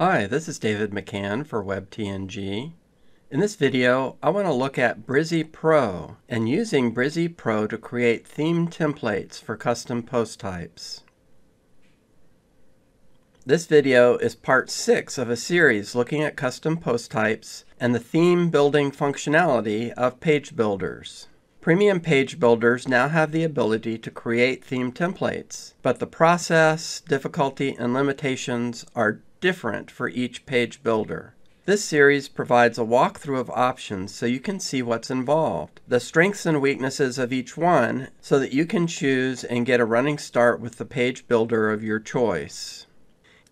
Hi, this is David McCan for WebTNG. In this video, I want to look at Brizy Pro and using Brizy Pro to create theme templates for custom post types. This video is part 6 of a series looking at custom post types and the theme building functionality of page builders. Premium page builders now have the ability to create theme templates, but the process, difficulty, and limitations are different for each page builder. This series provides a walkthrough of options so you can see what's involved, the strengths and weaknesses of each one, so that you can choose and get a running start with the page builder of your choice.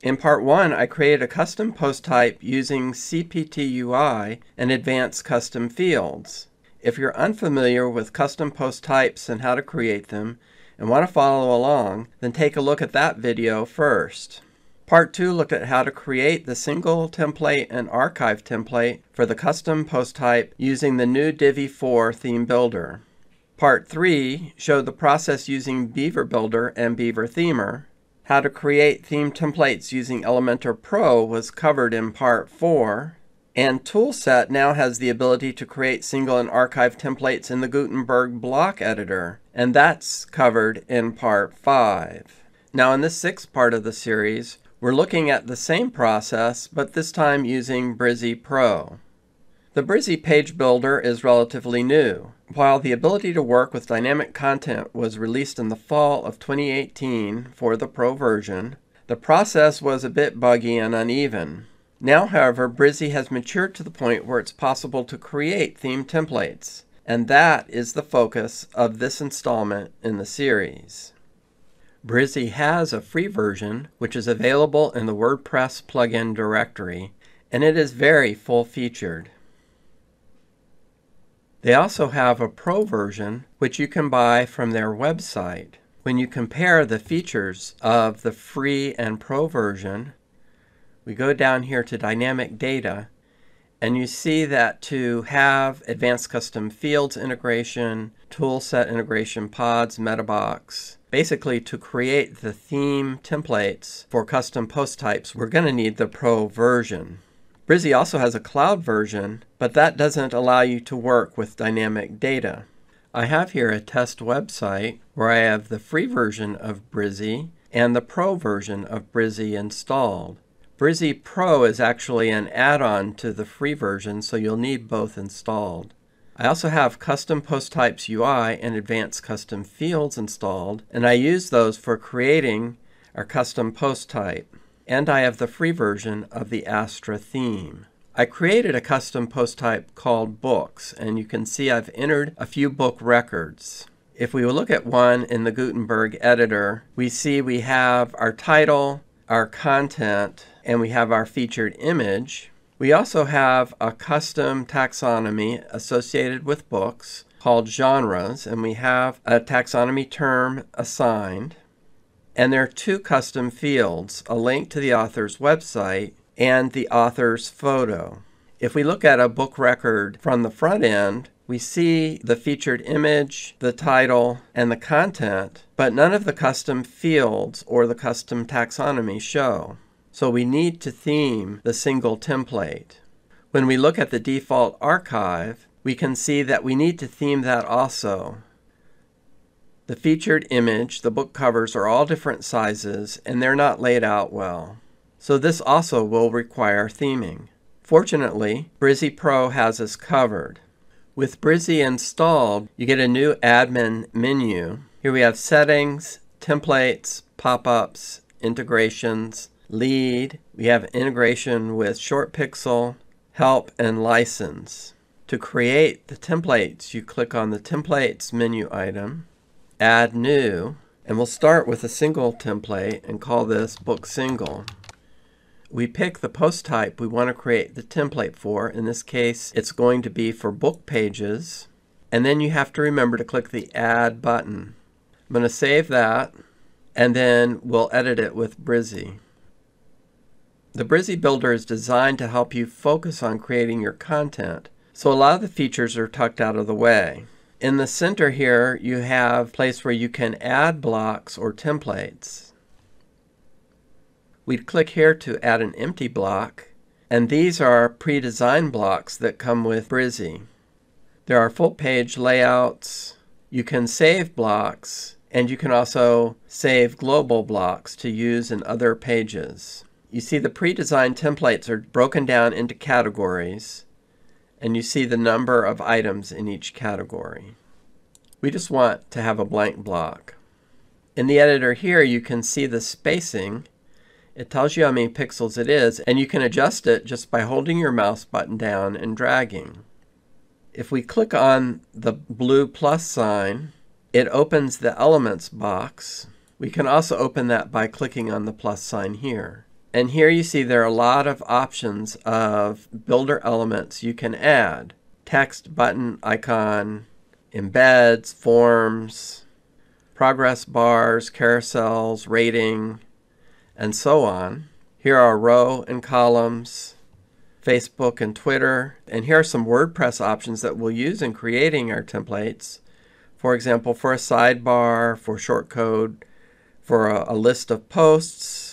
In part 1, I created a custom post type using CPT UI and advanced custom fields. If you're unfamiliar with custom post types and how to create them, and want to follow along, then take a look at that video first. Part 2 looked at how to create the single template and archive template for the custom post type using the new Divi 4 theme builder. Part 3 showed the process using Beaver Builder and Beaver Themer. How to create theme templates using Elementor Pro was covered in Part 4. And Toolset now has the ability to create single and archive templates in the Gutenberg block editor, and that's covered in Part 5. Now in this sixth part of the series, we're looking at the same process, but this time using Brizy Pro. The Brizy Page Builder is relatively new. While the ability to work with dynamic content was released in the fall of 2018 for the Pro version, the process was a bit buggy and uneven. Now, however, Brizy has matured to the point where it's possible to create theme templates, and that is the focus of this installment in the series. Brizy has a free version, which is available in the WordPress plugin directory, and it is very full-featured. They also have a pro version, which you can buy from their website. When you compare the features of the free and pro version, we go down here to dynamic data, and you see that to have advanced custom fields integration, toolset integration pods, metabox, Basically, to create the theme templates for custom post types, we're going to need the Pro version. Brizy also has a cloud version, but that doesn't allow you to work with dynamic data. I have here a test website where I have the free version of Brizy and the Pro version of Brizy installed. Brizy Pro is actually an add-on to the free version, so you'll need both installed. I also have Custom Post Types UI and Advanced Custom Fields installed, and I use those for creating our custom post type. And I have the free version of the Astra theme. I created a custom post type called Books, and you can see I've entered a few book records. If we look at one in the Gutenberg editor, we see we have our title, our content, and we have our featured image. We also have a custom taxonomy associated with books called genres, and we have a taxonomy term assigned. And there are two custom fields, a link to the author's website and the author's photo. If we look at a book record from the front end, we see the featured image, the title, and the content, but none of the custom fields or the custom taxonomy show. So we need to theme the single template. When we look at the default archive, we can see that we need to theme that also. The featured image, the book covers are all different sizes and they're not laid out well. So this also will require theming. Fortunately, Brizy Pro has us covered. With Brizy installed, you get a new admin menu. Here we have settings, templates, pop-ups, integrations, lead, we have integration with ShortPixel, help, and license. To create the templates, you click on the templates menu item, add new, and we'll start with a single template and call this book single. We pick the post type we want to create the template for. In this case, it's going to be for book pages. And then you have to remember to click the add button. I'm going to save that and then we'll edit it with Brizy. The Brizy Builder is designed to help you focus on creating your content, so a lot of the features are tucked out of the way. In the center here, you have place where you can add blocks or templates. we'd click here to add an empty block, and these are pre-designed blocks that come with Brizy. There are full page layouts, you can save blocks, and you can also save global blocks to use in other pages. You see the pre-designed templates are broken down into categories, and you see the number of items in each category. We just want to have a blank block. In the editor here, you can see the spacing. It tells you how many pixels it is, and you can adjust it just by holding your mouse button down and dragging. If we click on the blue plus sign, it opens the Elements box. We can also open that by clicking on the plus sign here. And here you see there are a lot of options of builder elements you can add. Text, button, icon, embeds, forms, progress bars, carousels, rating, and so on. Here are row and columns, Facebook and Twitter, and here are some WordPress options that we'll use in creating our templates. For example, for a sidebar, for shortcode, for a, a list of posts,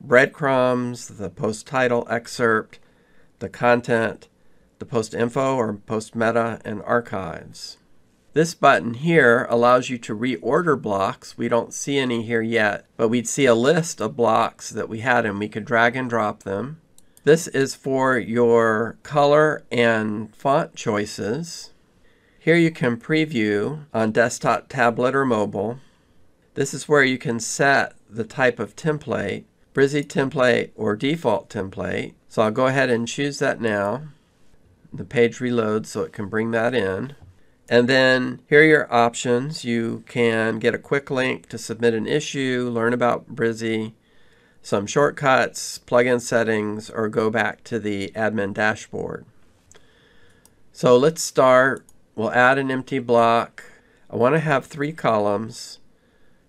breadcrumbs, the post title excerpt, the content, the post info or post meta, and archives. This button here allows you to reorder blocks. We don't see any here yet, but we'd see a list of blocks that we had and we could drag and drop them. This is for your color and font choices. Here you can preview on desktop, tablet, or mobile. This is where you can set the type of template, Brizy template or default template. So I'll go ahead and choose that now. The page reloads so it can bring that in. And then here are your options. You can get a quick link to submit an issue, learn about Brizy, some shortcuts, plugin settings, or go back to the admin dashboard. So let's start We'll add an empty block. I want to have three columns.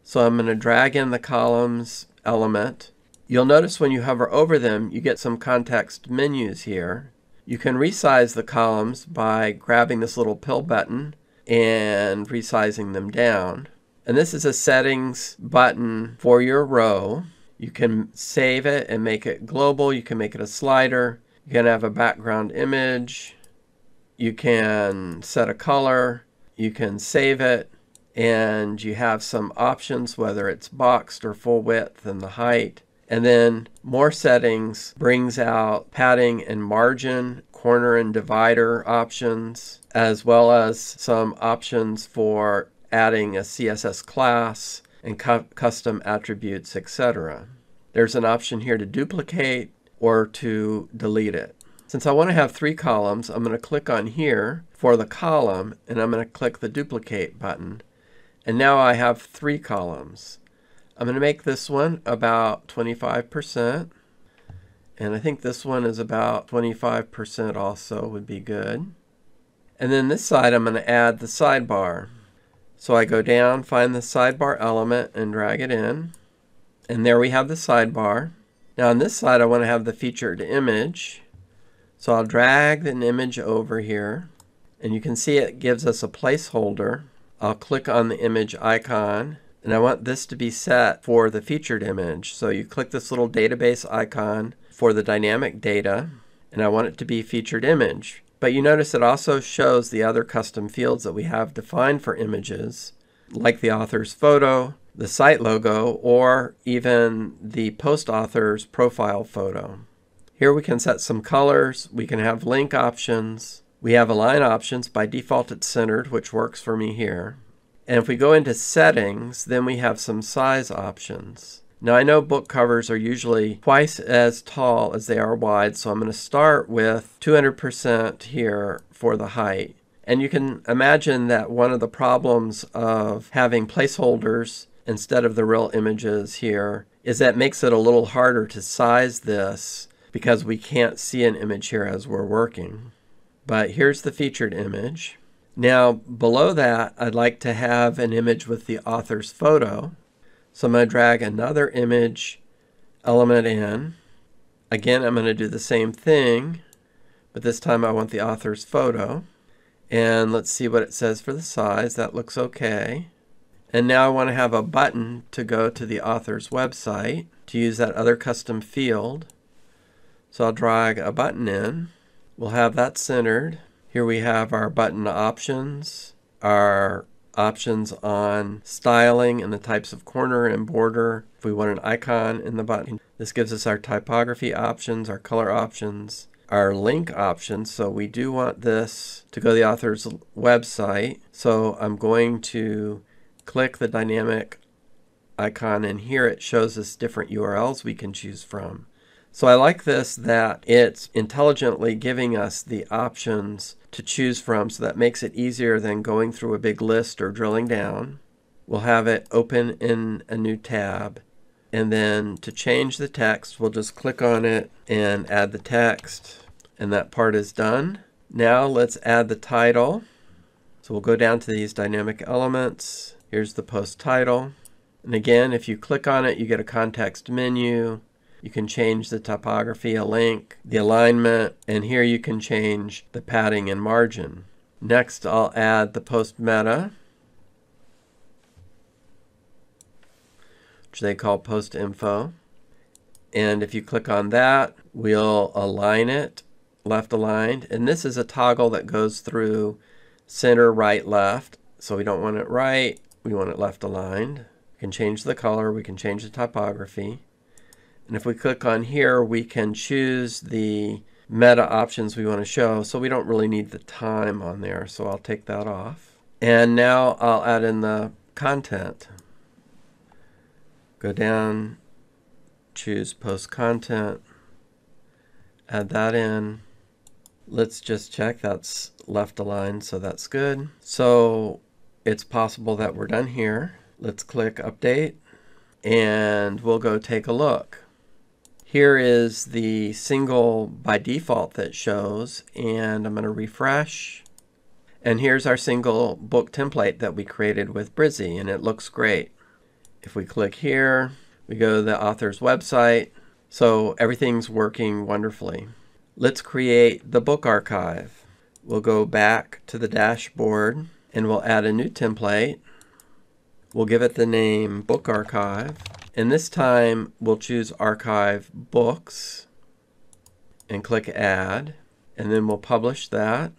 So I'm going to drag in the columns element. You'll notice when you hover over them, you get some context menus here. You can resize the columns by grabbing this little pill button and resizing them down. And this is a settings button for your row. You can save it and make it global. You can make it a slider. You can have a background image you can set a color, you can save it, and you have some options whether it's boxed or full width and the height. And then more settings brings out padding and margin, corner and divider options, as well as some options for adding a CSS class and cu custom attributes, etc. There's an option here to duplicate or to delete it. Since I want to have three columns, I'm going to click on here for the column, and I'm going to click the duplicate button. And now I have three columns. I'm going to make this one about 25%. And I think this one is about 25% also would be good. And then this side I'm going to add the sidebar. So I go down, find the sidebar element, and drag it in. And there we have the sidebar. Now on this side I want to have the featured image. So I'll drag an image over here and you can see it gives us a placeholder. I'll click on the image icon and I want this to be set for the featured image. So you click this little database icon for the dynamic data and I want it to be featured image. But you notice it also shows the other custom fields that we have defined for images like the author's photo, the site logo, or even the post author's profile photo. Here we can set some colors. We can have link options. We have align options. By default, it's centered, which works for me here. And if we go into settings, then we have some size options. Now I know book covers are usually twice as tall as they are wide, so I'm going to start with 200% here for the height. And you can imagine that one of the problems of having placeholders instead of the real images here is that makes it a little harder to size this because we can't see an image here as we're working. But here's the featured image. Now below that I'd like to have an image with the author's photo. So I'm going to drag another image element in. Again I'm going to do the same thing but this time I want the author's photo. And let's see what it says for the size. That looks okay. And now I want to have a button to go to the author's website to use that other custom field. So I'll drag a button in. We'll have that centered. Here we have our button options, our options on styling and the types of corner and border. If we want an icon in the button, this gives us our typography options, our color options, our link options. So we do want this to go to the author's website. So I'm going to click the dynamic icon and here it shows us different URLs we can choose from. So I like this that it's intelligently giving us the options to choose from so that makes it easier than going through a big list or drilling down. We'll have it open in a new tab and then to change the text we'll just click on it and add the text and that part is done. Now let's add the title. So we'll go down to these dynamic elements. Here's the post title. And again, if you click on it, you get a context menu. You can change the typography, a link, the alignment, and here you can change the padding and margin. Next, I'll add the post meta, which they call post info. And if you click on that, we'll align it left aligned. And this is a toggle that goes through center, right, left. So we don't want it right, we want it left aligned. We can change the color, we can change the typography. And if we click on here, we can choose the meta options we want to show. So we don't really need the time on there. So I'll take that off. And now I'll add in the content. Go down, choose post content, add that in. Let's just check that's left aligned, so that's good. So it's possible that we're done here. Let's click update and we'll go take a look. Here is the single by default that shows, and I'm going to refresh. And here's our single book template that we created with Brizy, and it looks great. If we click here, we go to the author's website, so everything's working wonderfully. Let's create the book archive. We'll go back to the dashboard, and we'll add a new template. We'll give it the name Book Archive. And this time we'll choose Archive Books and click Add. And then we'll publish that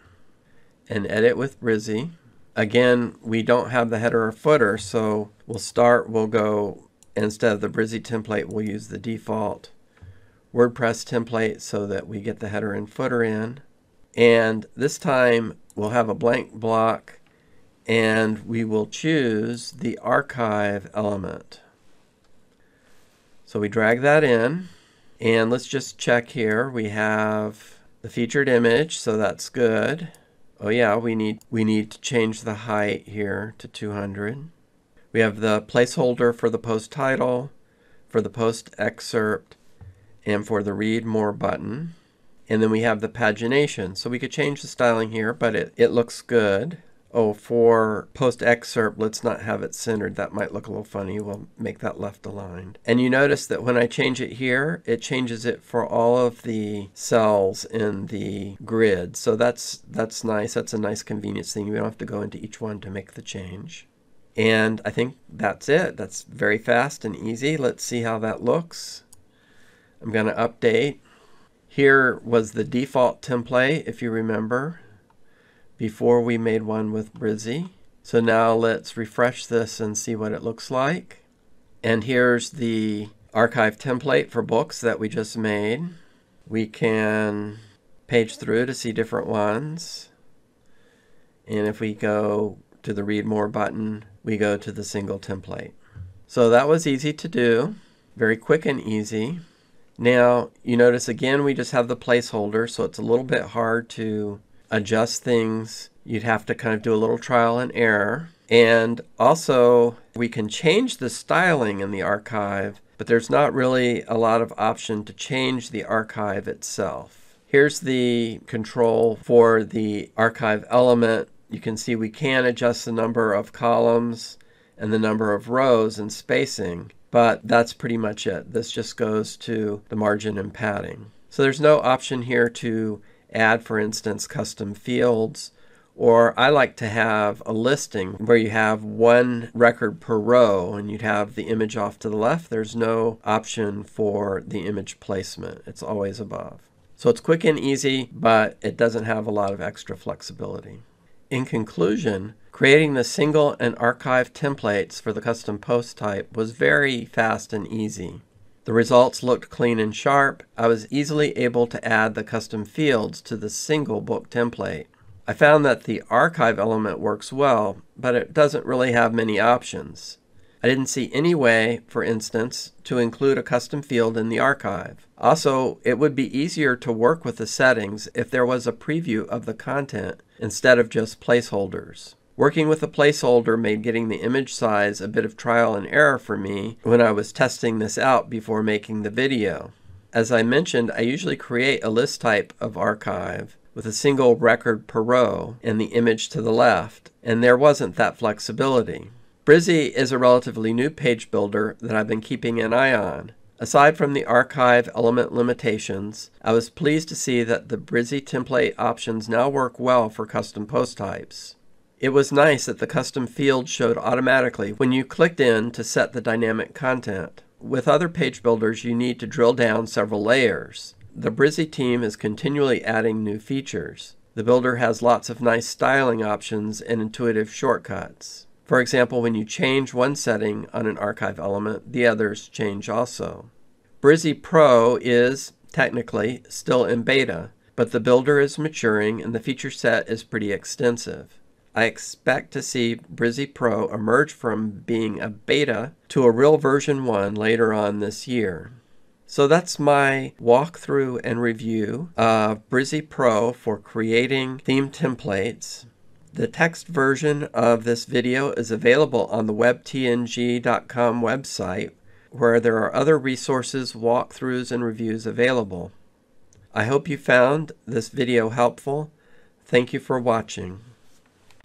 and edit with Brizy. Again, we don't have the header or footer, so we'll start, we'll go, instead of the Brizy template, we'll use the default WordPress template so that we get the header and footer in. And this time we'll have a blank block and we will choose the archive element. So we drag that in and let's just check here. We have the featured image, so that's good. Oh yeah, we need we need to change the height here to 200. We have the placeholder for the post title, for the post excerpt, and for the read more button. And then we have the pagination. So we could change the styling here, but it, it looks good oh, for post excerpt, let's not have it centered. That might look a little funny. We'll make that left aligned. And you notice that when I change it here, it changes it for all of the cells in the grid. So that's, that's nice. That's a nice convenience thing. You don't have to go into each one to make the change. And I think that's it. That's very fast and easy. Let's see how that looks. I'm going to update. Here was the default template, if you remember before we made one with Brizy. So now let's refresh this and see what it looks like. And here's the archive template for books that we just made. We can page through to see different ones. And if we go to the read more button, we go to the single template. So that was easy to do, very quick and easy. Now you notice again we just have the placeholder so it's a little bit hard to adjust things. You'd have to kind of do a little trial and error. And also, we can change the styling in the archive, but there's not really a lot of option to change the archive itself. Here's the control for the archive element. You can see we can adjust the number of columns and the number of rows and spacing, but that's pretty much it. This just goes to the margin and padding. So there's no option here to add, for instance, custom fields Or I like to have a listing where you have one record per row and you'd have the image off to the left. There's no option for the image placement, it's always above. So it's quick and easy, but it doesn't have a lot of extra flexibility. In conclusion, creating the single and archive templates for the custom post type was very fast and easy. The results looked clean and sharp. I was easily able to add the custom fields to the single book template. I found that the archive element works well, but it doesn't really have many options. I didn't see any way, for instance, to include a custom field in the archive. Also, it would be easier to work with the settings if there was a preview of the content instead of just placeholders. Working with a placeholder made getting the image size a bit of trial and error for me when I was testing this out before making the video. As I mentioned, I usually create a list type of archive with a single record per row and the image to the left, and there wasn't that flexibility. Brizy is a relatively new page builder that I've been keeping an eye on. Aside from the archive element limitations, I was pleased to see that the Brizy template options now work well for custom post types. It was nice that the custom field showed automatically when you clicked in to set the dynamic content. With other page builders, you need to drill down several layers. The Brizy team is continually adding new features. The builder has lots of nice styling options and intuitive shortcuts. For example, when you change one setting on an archive element, the others change also. Brizy Pro is, technically, still in beta, but the builder is maturing and the feature set is pretty extensive. I expect to see Brizy Pro emerge from being a beta to a real version 1 later on this year. So that's my walkthrough and review of Brizy Pro for creating theme templates. The text version of this video is available on the webtng.com website where there are other resources, walkthroughs, and reviews available. I hope you found this video helpful. Thank you for watching.